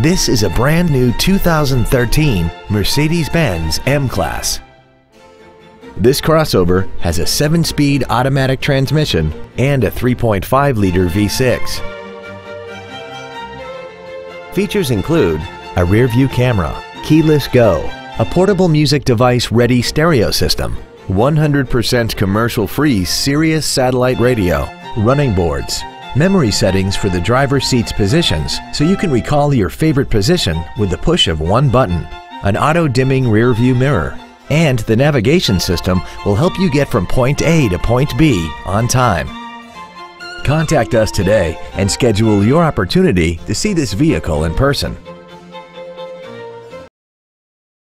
This is a brand new 2013 Mercedes-Benz M-Class. This crossover has a 7-speed automatic transmission and a 3.5-liter V6. Features include a rear-view camera, keyless go, a portable music device ready stereo system, 100% commercial-free Sirius satellite radio, running boards, memory settings for the driver's seat's positions so you can recall your favorite position with the push of one button, an auto-dimming rear-view mirror, and the navigation system will help you get from point A to point B on time. Contact us today and schedule your opportunity to see this vehicle in person.